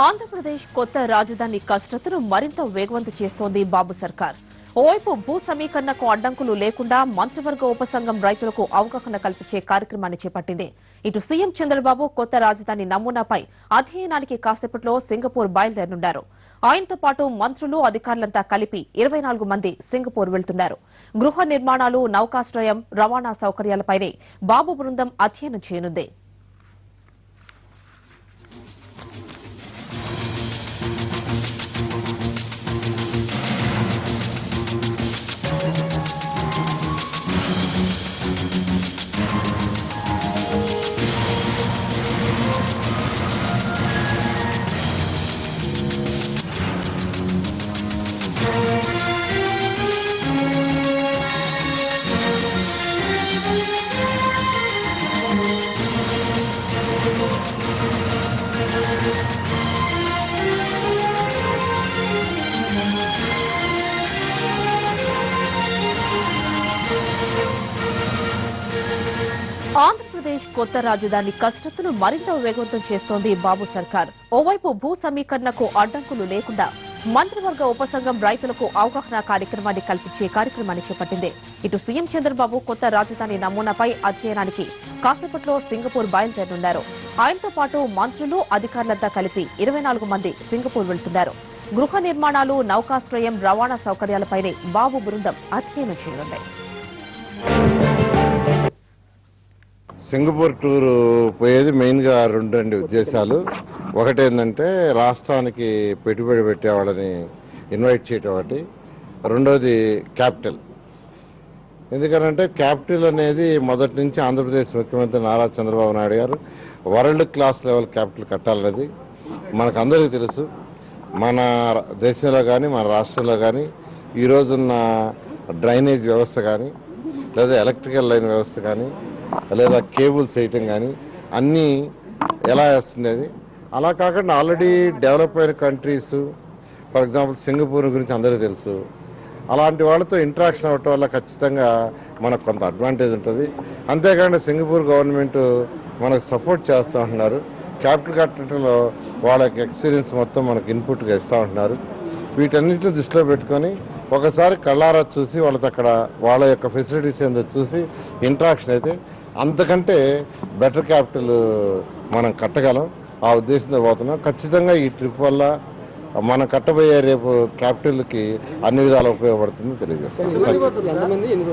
ఆంధ్రప్రదేశ్ కొత్త రాజధాని కసరత్తును మరింత వేగవంతం చేస్తోంది బాబు సర్కార్. ఓవైపు భూ సమీకరణకు అడ్డంకులు లేకుండా మంత్రివర్గ ఉపసంఘం రైతులకు అవగాహన కల్పించే కార్యక్రమాన్ని చేపట్టింది. ఇటు సీఎం చంద్రబాబు కొత్త రాజధాని నమూనాపై అధ్యయనానికి కాసేపట్లో సింగపూర్ బయలుదేరనున్నారు ఆయనతో పాటు మంత్రులు అధికారులంతా కలిపి ఇరవై నాలుగు మంది సింగపూర్ వెళ్తున్నారు. గృహ నిర్మాణాలు నౌకాశ్రయం రవాణా సౌకర్యాలపైనే బాబు బృందం అధ్యయనం చేయనుంది. ఆంధ్రప్రదేశ్ కొత్త రాజధాని కసరత్తును మరింత వేగవంతం చేస్తోంది బాబు సర్కార్. ఓవైపు భూ సమీకరణకు అడ్డంకులు లేకుండా మంత్రివర్గ ఉపసంఘం రైతులకు అవగాహన కార్యక్రమాన్ని కల్పించే కార్యక్రమాన్ని చేపట్టింది. ఇటు సీఎం చంద్రబాబు కొత్త రాజధాని నమూనాపై అధ్యయనానికి కాసేపట్లో సింగపూర్ బయలుదేరనున్నారు. ఆయనతో పాటు మంత్రులు అధికారులంతా కలిపి ఇరవై నాలుగు మంది సింగపూర్ వెళ్తున్నారు. గృహ నిర్మాణాలు నౌకాశ్రయం రవాణా సౌకర్యాలపైనే బాబు బృందం అధ్యయనం చేయనుంది. సింగపూర్ టూర్ పోయేది మెయిన్గా రెండు రెండు ఉద్దేశాలు. ఒకటి ఏంటంటే రాష్ట్రానికి పెట్టుబడి పెట్టే వాళ్ళని ఇన్వైట్ చేయటం ఒకటి. రెండోది క్యాపిటల్. ఎందుకనంటే క్యాపిటల్ అనేది మొదటి నుంచి ఆంధ్రప్రదేశ్ ముఖ్యమంత్రి Nara Chandrababu Naidu garu world class level capital కట్టాలన్నది మనకు అందరికీ తెలుసు. మన దేశంలో కానీ మన రాష్ట్రంలో కానీ ఈరోజున్న డ్రైనేజ్ వ్యవస్థ కానీ లేదా ఎలక్ట్రికల్ లైన్ వ్యవస్థ కానీ లేదా కేబుల్స్ వేయటం కానీ అన్నీ ఎలా వేస్తుండేది అలా కాకుండా ఆల్రెడీ డెవలప్ అయిన కంట్రీస్ ఫర్ ఎగ్జాంపుల్ సింగపూర్ గురించి అందరికీ తెలుసు. అలాంటి వాళ్ళతో ఇంటరాక్షన్ అవ్వటం వల్ల ఖచ్చితంగా మనకు కొంత అడ్వాంటేజ్ ఉంటుంది. అంతేకాకుండా సింగపూర్ గవర్నమెంట్ మనకు సపోర్ట్ చేస్తూ ఉంటున్నారు. క్యాపిటల్ కట్టడంలో వాళ్ళ ఎక్స్పీరియన్స్ మొత్తం మనకు ఇన్పుట్గా ఇస్తూ ఉంటున్నారు. వీటన్నిటిని దృష్టిలో పెట్టుకొని ఒకసారి కళ్ళారా చూసి వాళ్ళతో అక్కడ వాళ్ళ యొక్క ఫెసిలిటీస్ ఏందో చూసి ఇంటరాక్షన్ అయితే అంతకంటే బెటర్ క్యాపిటల్ మనం కట్టగలం. ఆ ఉద్దేశంతో పోతున్నాం. ఖచ్చితంగా ఈ ట్రిప్ వల్ల మనం కట్టబోయే రేపు క్యాపిటల్కి అన్ని విధాలు ఉపయోగపడుతుందని తెలియజేస్తాం.